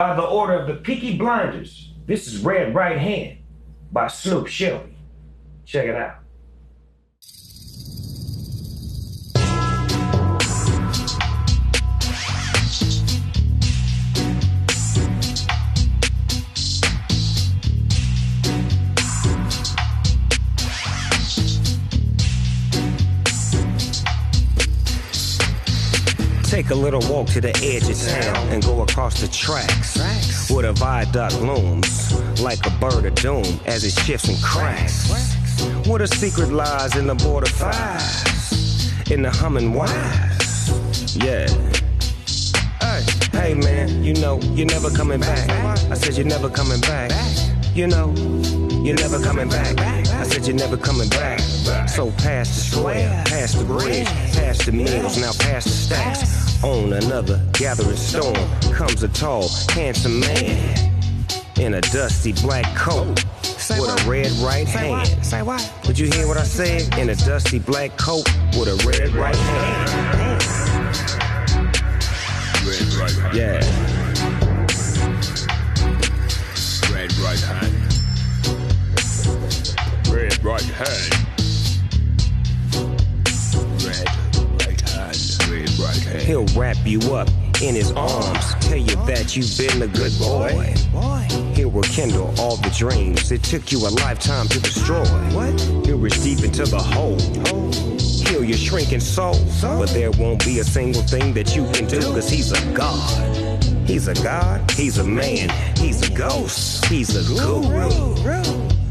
By the order of the Peaky Blinders, this is Red Right Hand by Snoop Shelby. Check it out. Take a little walk to the edge of town and go across the tracks. Where the viaduct looms like a bird of doom as it shifts and cracks. Where the secret lies in the border fires, in the humming wires. Yeah. Hey, hey man, you know you're never coming back. I said you're never coming back. You know, you're never coming back. I said you're never coming back. So past the square, past the bridge, past the meals, now past the stacks. On another gathering storm comes a tall, handsome man in a dusty black coat with a red right hand. Say what? Did you hear what I said? In a dusty black coat with a red right hand. Red right hand. Yeah. Red right hand. Red right hand. He'll wrap you up in his arms, tell you that you've been a good boy. He'll rekindle all the dreams it took you a lifetime to destroy. What? He'll reach deep into the hole, heal your shrinking soul. But there won't be a single thing that you can do, cause he's a god. He's a god, he's a man, he's a ghost, he's a guru.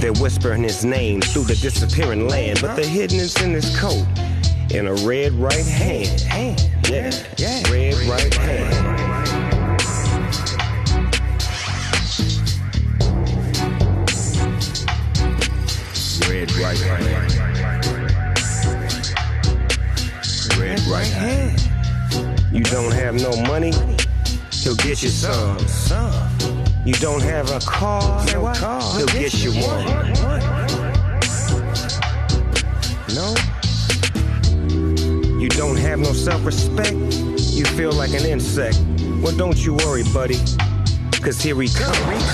They're whispering his name through the disappearing land, but the hidden is in his coat in a red right hand. Yeah, Yeah. red right hand. Red right hand. Red right hand. You don't have no money, he'll get you some. You don't have a car, Say what? You one. No? You don't have no self-respect, you feel like an insect. Well, don't you worry, buddy, cause here he comes.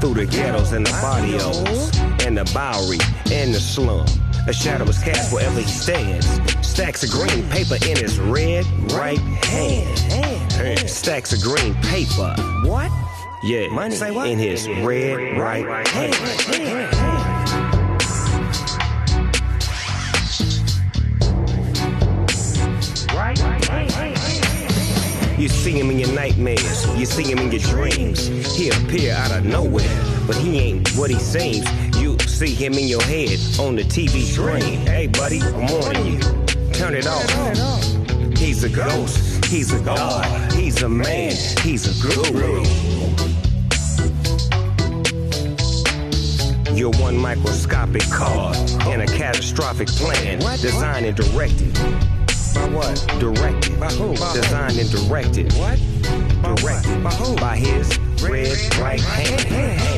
Through the ghettos and the barrios, and the Bowery, and the slum. A shadow is cast wherever he stands. Stacks of green paper in his red right hand. Stacks of green paper. What? Yeah, Money. Say what? in his red right hand. You see him in your nightmares, you see him in your dreams. He'll appear out of nowhere, but he ain't what he seems. You see him in your head on the TV screen. Hey, buddy, I'm warning you. Turn it off. He's a ghost, he's a god, he's a man, he's a guru. You're one microscopic card in a catastrophic plan, designed and directed. By what? Directed. By who? Designed and directed. What? Directed. By who? By his red right hand.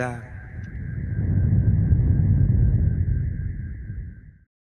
cantar